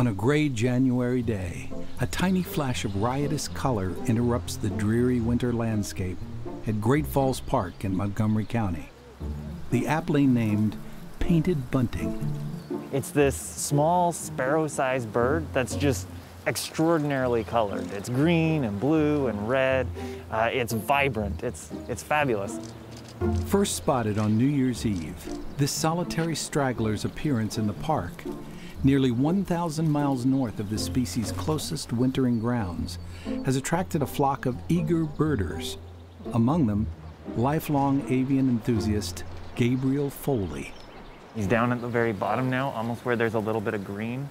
On a gray January day, a tiny flash of riotous color interrupts the dreary winter landscape at Great Falls Park in Montgomery County. The aptly named painted bunting. It's this small sparrow-sized bird that's just extraordinarily colored. It's green and blue and red. Uh, it's vibrant. It's, it's fabulous. First spotted on New Year's Eve, this solitary straggler's appearance in the park, nearly 1,000 miles north of the species' closest wintering grounds, has attracted a flock of eager birders, among them lifelong avian enthusiast Gabriel Foley. He's down at the very bottom now, almost where there's a little bit of green.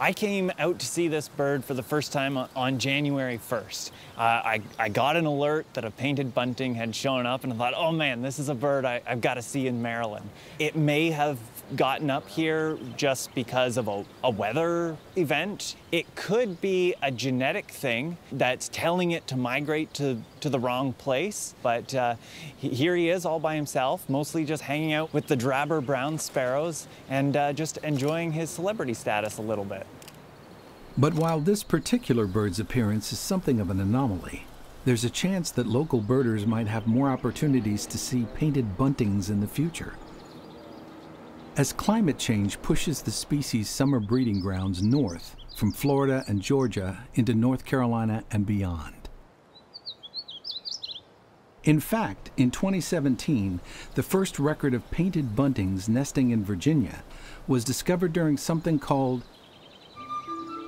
I came out to see this bird for the first time on January 1st. Uh, I, I got an alert that a painted bunting had shown up and I thought, oh man, this is a bird I, I've got to see in Maryland. It may have gotten up here just because of a, a, weather event. It could be a genetic thing that's telling it to migrate to, to the wrong place. But uh, here he is all by himself, mostly just hanging out with the drabber brown sparrows and uh, just enjoying his celebrity status a little bit. But while this particular bird's appearance is something of an anomaly, there's a chance that local birders might have more opportunities to see painted buntings in the future. As climate change pushes the species' summer breeding grounds north from Florida and Georgia into North Carolina and beyond. In fact, in 2017, the first record of painted buntings nesting in Virginia was discovered during something called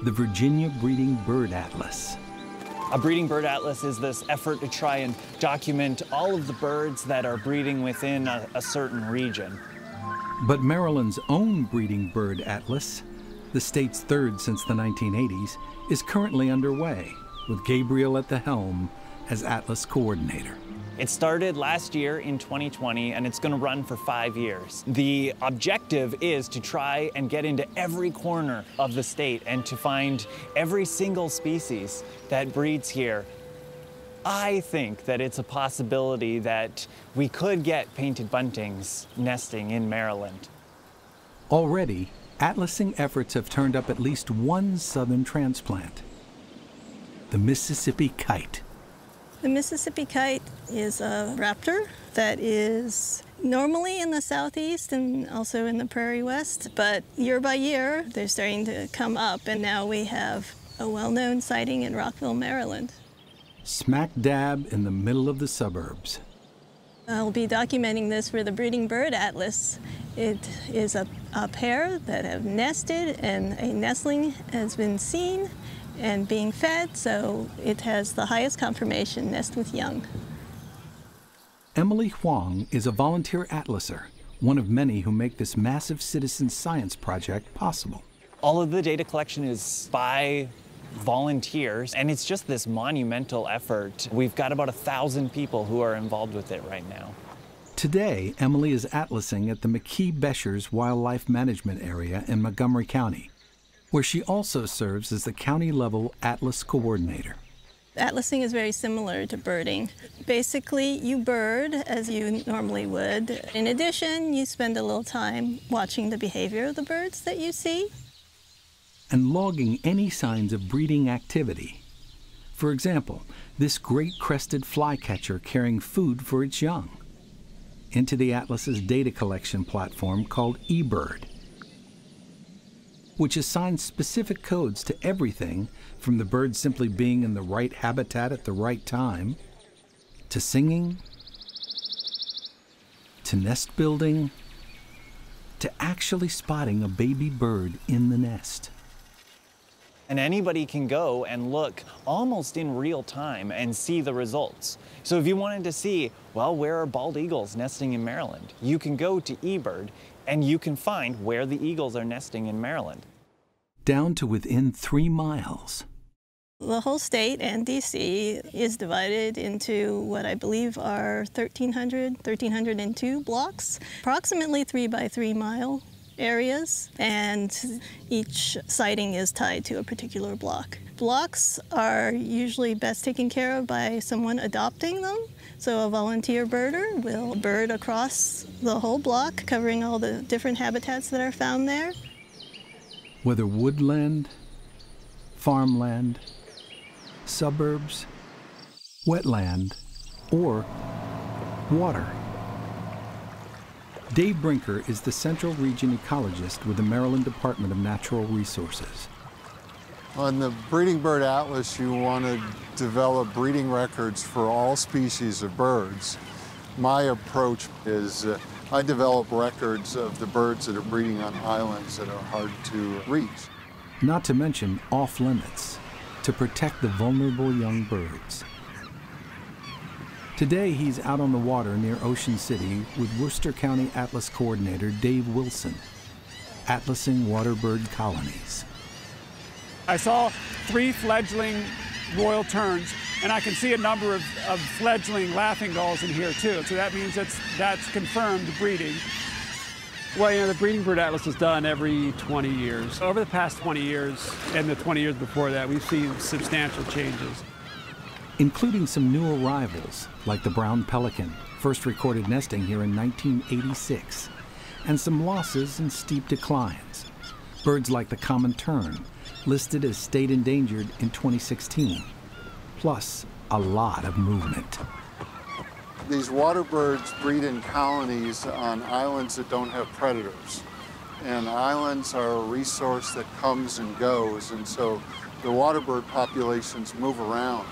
the Virginia Breeding Bird Atlas. A breeding bird atlas is this effort to try and document all of the birds that are breeding within a, a certain region. But Maryland's own breeding bird atlas, the state's third since the 1980s, is currently underway, with Gabriel at the helm as atlas coordinator. It started last year in 2020 and it's going to run for five years. The objective is to try and get into every corner of the state and to find every single species that breeds here I think that it's a possibility that we could get painted buntings nesting in Maryland. Already, atlasing efforts have turned up at least one southern transplant the Mississippi kite. The Mississippi kite is a raptor that is normally in the southeast and also in the prairie west, but year by year they're starting to come up, and now we have a well known sighting in Rockville, Maryland smack dab in the middle of the suburbs. I'll be documenting this for the Breeding Bird Atlas. It is a, a, pair that have nested and a nestling has been seen and being fed, so it has the highest confirmation nest with young. Emily Huang is a volunteer atlaser, one of many who make this massive citizen science project possible. All of the data collection is by volunteers, and it's just this monumental effort. We've got about a thousand people who are involved with it right now. Today, Emily is atlasing at the McKee-Beshers Wildlife Management Area in Montgomery County, where she also serves as the county-level Atlas Coordinator. Atlasing is very similar to birding. Basically, you bird as you normally would. In addition, you spend a little time watching the behavior of the birds that you see and logging any signs of breeding activity. For example, this great crested flycatcher carrying food for its young into the Atlas's data collection platform called eBird, which assigns specific codes to everything from the bird simply being in the right habitat at the right time, to singing, to nest building, to actually spotting a baby bird in the nest. And anybody can go and look almost in real time and see the results. So if you wanted to see, well, where are bald eagles nesting in Maryland? You can go to eBird and you can find where the eagles are nesting in Maryland. Down to within three miles. The whole state and DC is divided into what I believe are 1,300, 1,302 blocks, approximately three by three mile areas, and each sighting is tied to a particular block. Blocks are usually best taken care of by someone adopting them. So a volunteer birder will bird across the whole block, covering all the different habitats that are found there. Whether woodland, farmland, suburbs, wetland, or water. Dave Brinker is the Central Region ecologist with the Maryland Department of Natural Resources. On the Breeding Bird Atlas, you want to develop breeding records for all species of birds. My approach is uh, I develop records of the birds that are breeding on islands that are hard to reach. Not to mention off limits to protect the vulnerable young birds. Today, he's out on the water near Ocean City with Worcester County Atlas Coordinator Dave Wilson, atlasing waterbird colonies. I saw three fledgling royal terns, and I can see a number of, of fledgling laughing gulls in here too. So that means that's, that's confirmed breeding. Well, you know, the breeding bird atlas is done every 20 years. Over the past 20 years and the 20 years before that, we've seen substantial changes including some new arrivals like the brown pelican, first recorded nesting here in 1986, and some losses and steep declines. Birds like the common tern, listed as state endangered in 2016, plus a lot of movement. These water birds breed in colonies on islands that don't have predators. And islands are a resource that comes and goes, and so the water bird populations move around.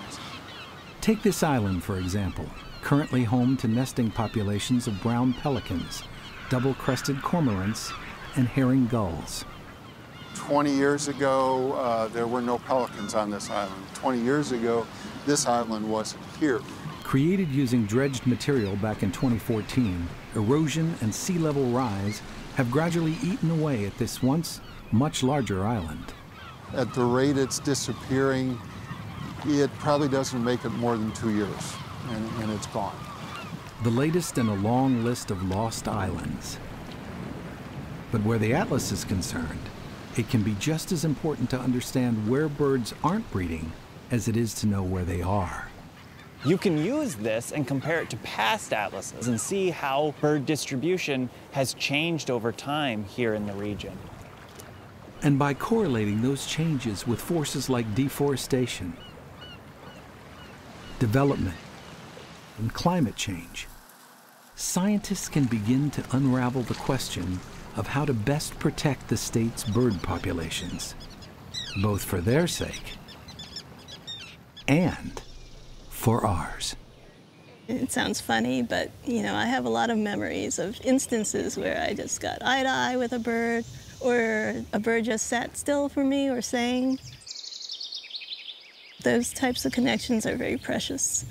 Take this island, for example, currently home to nesting populations of brown pelicans, double-crested cormorants, and herring gulls. 20 years ago, uh, there were no pelicans on this island. 20 years ago, this island wasn't here. Created using dredged material back in 2014, erosion and sea level rise have gradually eaten away at this once much larger island. At the rate it's disappearing, it probably doesn't make it more than two years, and, and it's gone. The latest in a long list of lost islands. But where the atlas is concerned, it can be just as important to understand where birds aren't breeding as it is to know where they are. You can use this and compare it to past atlases and see how bird distribution has changed over time here in the region. And by correlating those changes with forces like deforestation, development, and climate change, scientists can begin to unravel the question of how to best protect the state's bird populations, both for their sake and for ours. It sounds funny, but you know, I have a lot of memories of instances where I just got eye to eye with a bird, or a bird just sat still for me or sang. Those types of connections are very precious.